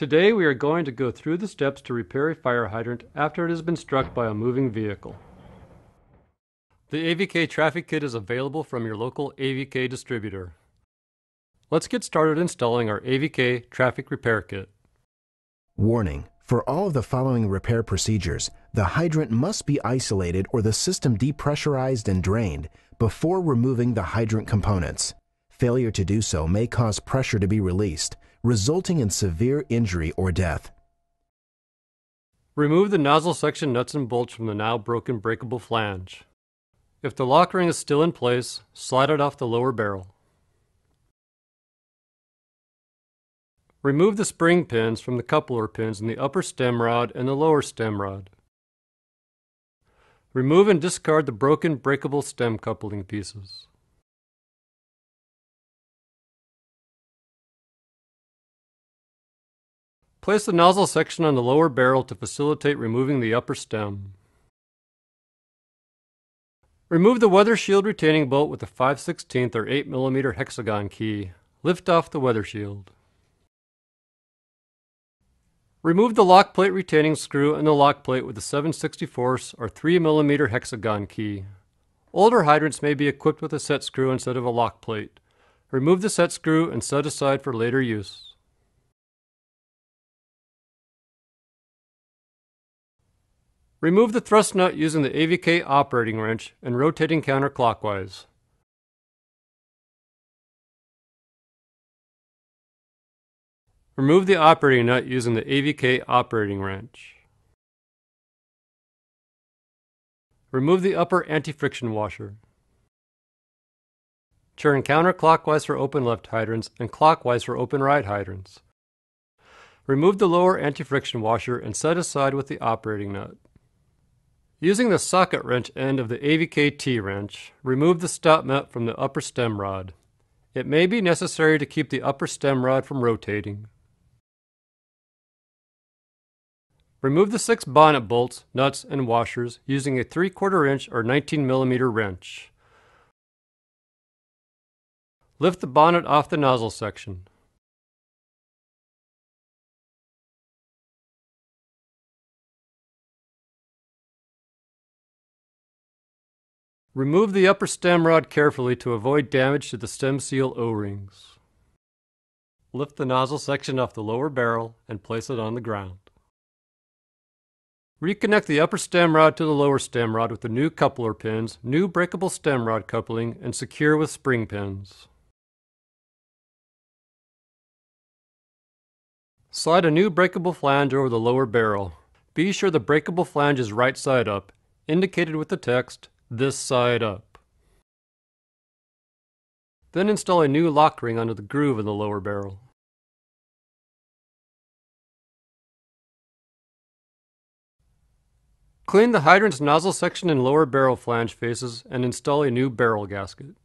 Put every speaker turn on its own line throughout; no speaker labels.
Today we are going to go through the steps to repair a fire hydrant after it has been struck by a moving vehicle. The AVK Traffic Kit is available from your local AVK distributor. Let's get started installing our AVK Traffic Repair Kit.
Warning. For all of the following repair procedures, the hydrant must be isolated or the system depressurized and drained before removing the hydrant components. Failure to do so may cause pressure to be released, resulting in severe injury or death.
Remove the nozzle section nuts and bolts from the now broken breakable flange. If the lock ring is still in place, slide it off the lower barrel. Remove the spring pins from the coupler pins in the upper stem rod and the lower stem rod. Remove and discard the broken breakable stem coupling pieces. Place the nozzle section on the lower barrel to facilitate removing the upper stem. Remove the weather shield retaining bolt with a 5 16 or 8 mm hexagon key. Lift off the weather shield. Remove the lock plate retaining screw and the lock plate with a 7 64 or 3 mm hexagon key. Older hydrants may be equipped with a set screw instead of a lock plate. Remove the set screw and set aside for later use. Remove the thrust nut using the AVK operating wrench and rotating counterclockwise. Remove the operating nut using the AVK operating wrench. Remove the upper anti-friction washer. Turn counterclockwise for open left hydrants and clockwise for open right hydrants. Remove the lower anti-friction washer and set aside with the operating nut. Using the socket wrench end of the AVK T-wrench, remove the stop nut from the upper stem rod. It may be necessary to keep the upper stem rod from rotating. Remove the six bonnet bolts, nuts, and washers using a 3 quarter inch or 19 millimeter wrench. Lift the bonnet off the nozzle section. Remove the upper stem rod carefully to avoid damage to the stem seal O-rings. Lift the nozzle section off the lower barrel and place it on the ground. Reconnect the upper stem rod to the lower stem rod with the new coupler pins, new breakable stem rod coupling, and secure with spring pins. Slide a new breakable flange over the lower barrel. Be sure the breakable flange is right side up, indicated with the text, this side up. Then install a new lock ring under the groove in the lower barrel. Clean the hydrant's nozzle section and lower barrel flange faces and install a new barrel gasket.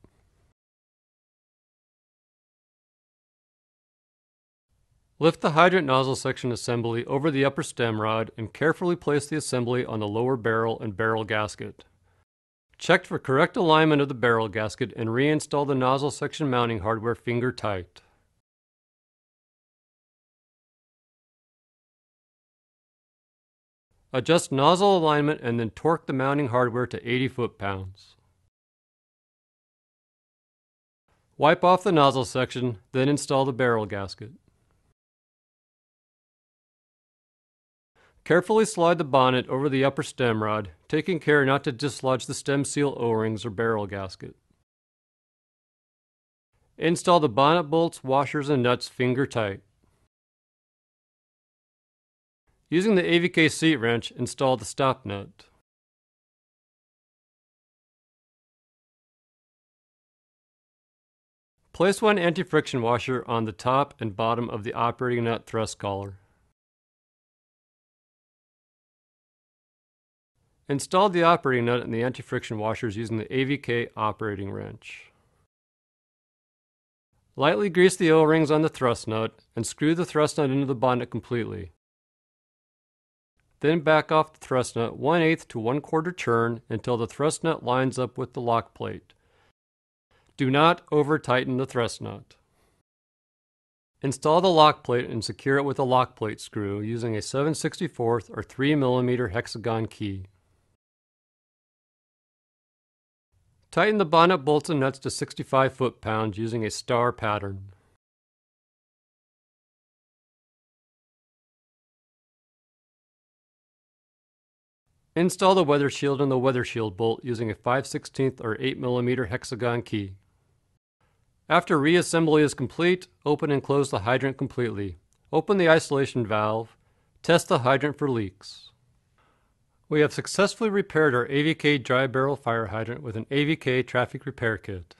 Lift the hydrant nozzle section assembly over the upper stem rod and carefully place the assembly on the lower barrel and barrel gasket. Check for correct alignment of the barrel gasket and reinstall the nozzle section mounting hardware finger tight. Adjust nozzle alignment and then torque the mounting hardware to 80 foot-pounds. Wipe off the nozzle section, then install the barrel gasket. Carefully slide the bonnet over the upper stem rod, taking care not to dislodge the stem seal O-rings or barrel gasket. Install the bonnet bolts, washers, and nuts finger tight. Using the AVK seat wrench, install the stop nut. Place one anti-friction washer on the top and bottom of the operating nut thrust collar. Install the operating nut and the anti-friction washers using the AVK operating wrench. Lightly grease the O-rings on the thrust nut and screw the thrust nut into the bonnet completely. Then back off the thrust nut 1 8 to 1 quarter turn until the thrust nut lines up with the lock plate. Do not over tighten the thrust nut. Install the lock plate and secure it with a lock plate screw using a 7 64th or 3 mm hexagon key. Tighten the bonnet bolts and nuts to 65 foot-pounds using a star pattern. Install the weather shield and the weather shield bolt using a 5 16 or 8 mm hexagon key. After reassembly is complete, open and close the hydrant completely. Open the isolation valve. Test the hydrant for leaks. We have successfully repaired our AVK dry barrel fire hydrant with an AVK traffic repair kit.